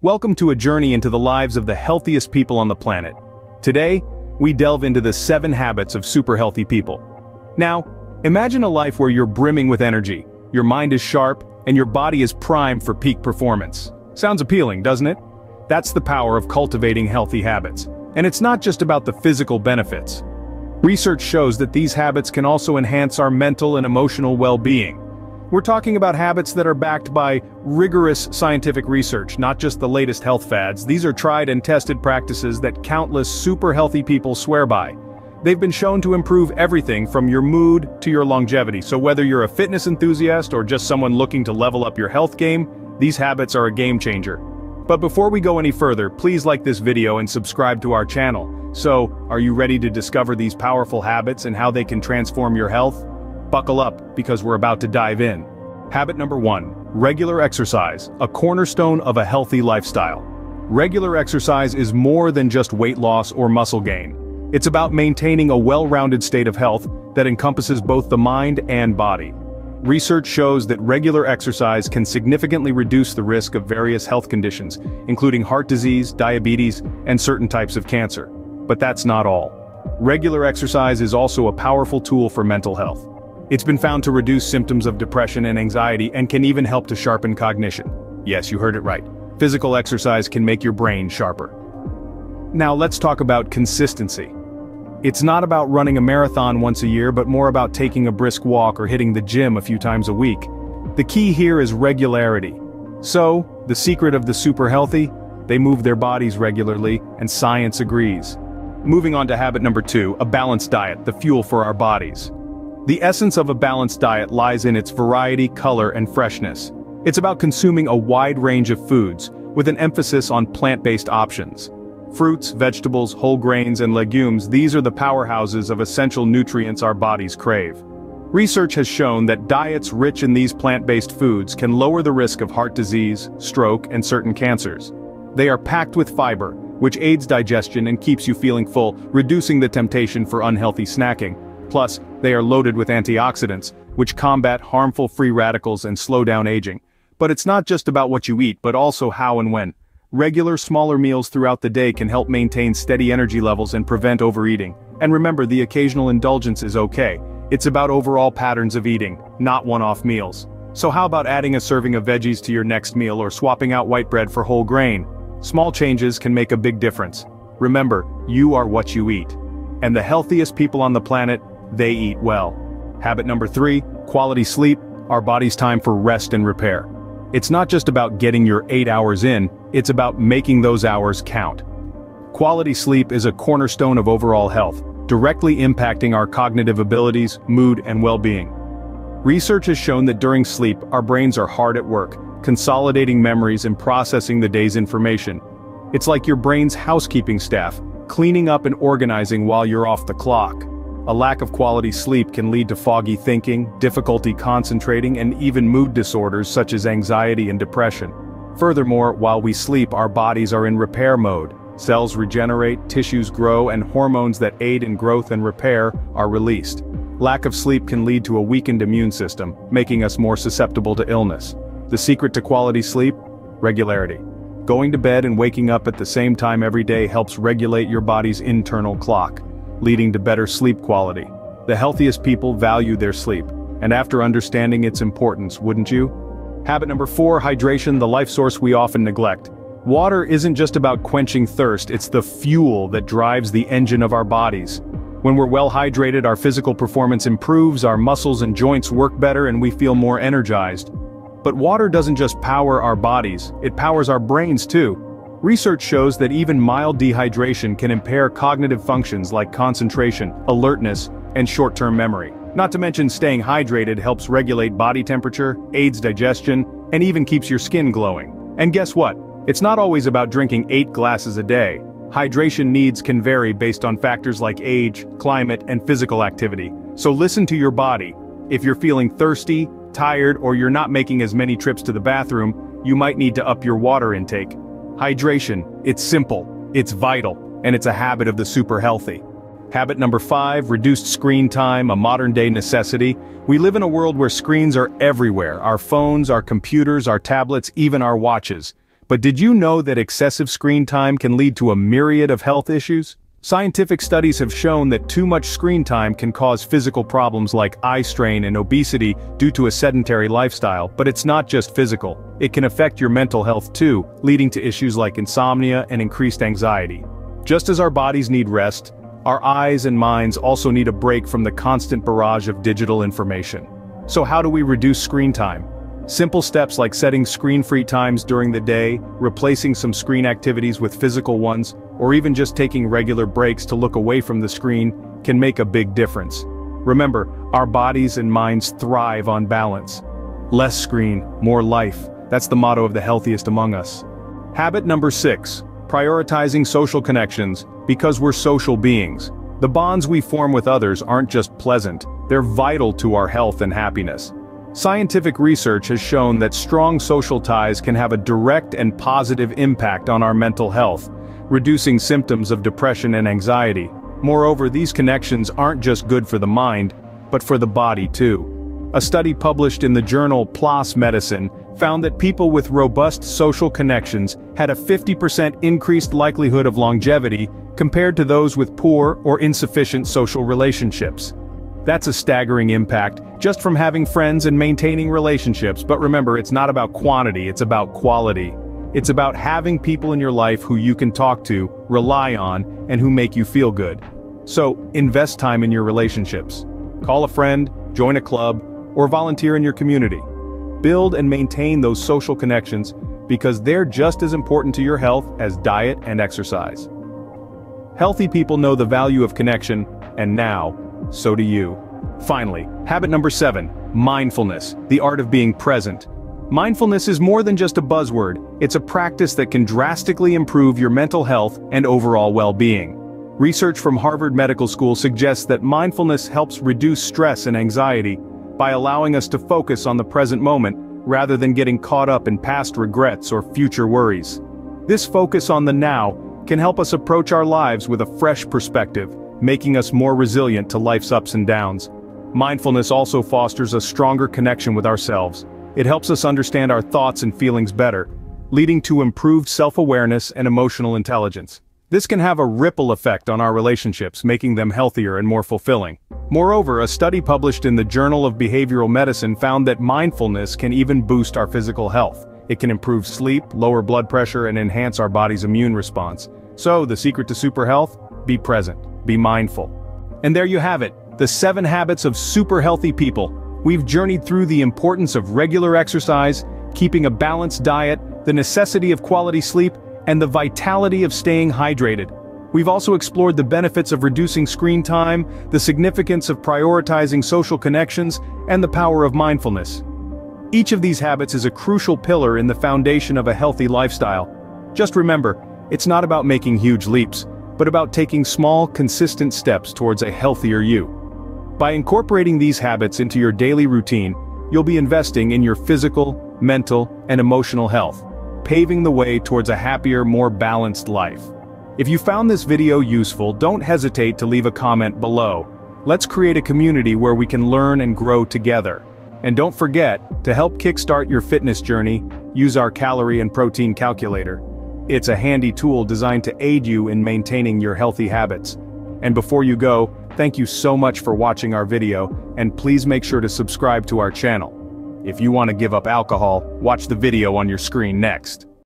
Welcome to a journey into the lives of the healthiest people on the planet. Today, we delve into the 7 habits of super healthy people. Now, imagine a life where you're brimming with energy, your mind is sharp, and your body is primed for peak performance. Sounds appealing, doesn't it? That's the power of cultivating healthy habits. And it's not just about the physical benefits. Research shows that these habits can also enhance our mental and emotional well-being. We're talking about habits that are backed by rigorous scientific research, not just the latest health fads. These are tried and tested practices that countless super healthy people swear by. They've been shown to improve everything from your mood to your longevity, so whether you're a fitness enthusiast or just someone looking to level up your health game, these habits are a game changer. But before we go any further, please like this video and subscribe to our channel. So, are you ready to discover these powerful habits and how they can transform your health? Buckle up, because we're about to dive in. Habit number one, regular exercise, a cornerstone of a healthy lifestyle. Regular exercise is more than just weight loss or muscle gain. It's about maintaining a well-rounded state of health that encompasses both the mind and body. Research shows that regular exercise can significantly reduce the risk of various health conditions, including heart disease, diabetes, and certain types of cancer. But that's not all. Regular exercise is also a powerful tool for mental health. It's been found to reduce symptoms of depression and anxiety and can even help to sharpen cognition. Yes, you heard it right. Physical exercise can make your brain sharper. Now let's talk about consistency. It's not about running a marathon once a year but more about taking a brisk walk or hitting the gym a few times a week. The key here is regularity. So, the secret of the super healthy? They move their bodies regularly, and science agrees. Moving on to habit number two, a balanced diet, the fuel for our bodies. The essence of a balanced diet lies in its variety, color, and freshness. It's about consuming a wide range of foods, with an emphasis on plant-based options. Fruits, vegetables, whole grains, and legumes, these are the powerhouses of essential nutrients our bodies crave. Research has shown that diets rich in these plant-based foods can lower the risk of heart disease, stroke, and certain cancers. They are packed with fiber, which aids digestion and keeps you feeling full, reducing the temptation for unhealthy snacking. Plus, they are loaded with antioxidants, which combat harmful free radicals and slow down aging. But it's not just about what you eat but also how and when. Regular smaller meals throughout the day can help maintain steady energy levels and prevent overeating. And remember the occasional indulgence is okay. It's about overall patterns of eating, not one-off meals. So how about adding a serving of veggies to your next meal or swapping out white bread for whole grain? Small changes can make a big difference. Remember, you are what you eat. And the healthiest people on the planet they eat well. Habit number three, quality sleep, our body's time for rest and repair. It's not just about getting your 8 hours in, it's about making those hours count. Quality sleep is a cornerstone of overall health, directly impacting our cognitive abilities, mood, and well-being. Research has shown that during sleep, our brains are hard at work, consolidating memories and processing the day's information. It's like your brain's housekeeping staff, cleaning up and organizing while you're off the clock. A lack of quality sleep can lead to foggy thinking, difficulty concentrating and even mood disorders such as anxiety and depression. Furthermore, while we sleep our bodies are in repair mode. Cells regenerate, tissues grow and hormones that aid in growth and repair are released. Lack of sleep can lead to a weakened immune system, making us more susceptible to illness. The secret to quality sleep? Regularity. Going to bed and waking up at the same time every day helps regulate your body's internal clock leading to better sleep quality. The healthiest people value their sleep, and after understanding its importance, wouldn't you? Habit number 4 Hydration the life source we often neglect. Water isn't just about quenching thirst, it's the fuel that drives the engine of our bodies. When we're well hydrated our physical performance improves, our muscles and joints work better and we feel more energized. But water doesn't just power our bodies, it powers our brains too. Research shows that even mild dehydration can impair cognitive functions like concentration, alertness, and short-term memory. Not to mention staying hydrated helps regulate body temperature, aids digestion, and even keeps your skin glowing. And guess what? It's not always about drinking 8 glasses a day. Hydration needs can vary based on factors like age, climate, and physical activity. So listen to your body. If you're feeling thirsty, tired, or you're not making as many trips to the bathroom, you might need to up your water intake. Hydration, it's simple, it's vital, and it's a habit of the super healthy. Habit number 5, reduced screen time, a modern-day necessity. We live in a world where screens are everywhere, our phones, our computers, our tablets, even our watches. But did you know that excessive screen time can lead to a myriad of health issues? Scientific studies have shown that too much screen time can cause physical problems like eye strain and obesity due to a sedentary lifestyle, but it's not just physical. It can affect your mental health too, leading to issues like insomnia and increased anxiety. Just as our bodies need rest, our eyes and minds also need a break from the constant barrage of digital information. So how do we reduce screen time? Simple steps like setting screen-free times during the day, replacing some screen activities with physical ones, or even just taking regular breaks to look away from the screen, can make a big difference. Remember, our bodies and minds thrive on balance. Less screen, more life, that's the motto of the healthiest among us. Habit number 6. Prioritizing social connections, because we're social beings. The bonds we form with others aren't just pleasant, they're vital to our health and happiness. Scientific research has shown that strong social ties can have a direct and positive impact on our mental health, reducing symptoms of depression and anxiety. Moreover, these connections aren't just good for the mind, but for the body too. A study published in the journal PLOS Medicine found that people with robust social connections had a 50% increased likelihood of longevity compared to those with poor or insufficient social relationships. That's a staggering impact, just from having friends and maintaining relationships, but remember it's not about quantity, it's about quality. It's about having people in your life who you can talk to, rely on, and who make you feel good. So, invest time in your relationships. Call a friend, join a club, or volunteer in your community. Build and maintain those social connections because they're just as important to your health as diet and exercise. Healthy people know the value of connection, and now, so do you. Finally, habit number seven, mindfulness, the art of being present. Mindfulness is more than just a buzzword, it's a practice that can drastically improve your mental health and overall well-being. Research from Harvard Medical School suggests that mindfulness helps reduce stress and anxiety by allowing us to focus on the present moment rather than getting caught up in past regrets or future worries. This focus on the now can help us approach our lives with a fresh perspective making us more resilient to life's ups and downs. Mindfulness also fosters a stronger connection with ourselves. It helps us understand our thoughts and feelings better, leading to improved self-awareness and emotional intelligence. This can have a ripple effect on our relationships, making them healthier and more fulfilling. Moreover, a study published in the Journal of Behavioral Medicine found that mindfulness can even boost our physical health. It can improve sleep, lower blood pressure, and enhance our body's immune response. So, the secret to super health? Be present be mindful. And there you have it, the 7 habits of super healthy people. We've journeyed through the importance of regular exercise, keeping a balanced diet, the necessity of quality sleep, and the vitality of staying hydrated. We've also explored the benefits of reducing screen time, the significance of prioritizing social connections, and the power of mindfulness. Each of these habits is a crucial pillar in the foundation of a healthy lifestyle. Just remember, it's not about making huge leaps but about taking small, consistent steps towards a healthier you. By incorporating these habits into your daily routine, you'll be investing in your physical, mental, and emotional health, paving the way towards a happier, more balanced life. If you found this video useful, don't hesitate to leave a comment below. Let's create a community where we can learn and grow together. And don't forget, to help kickstart your fitness journey, use our calorie and protein calculator. It's a handy tool designed to aid you in maintaining your healthy habits. And before you go, thank you so much for watching our video, and please make sure to subscribe to our channel. If you want to give up alcohol, watch the video on your screen next.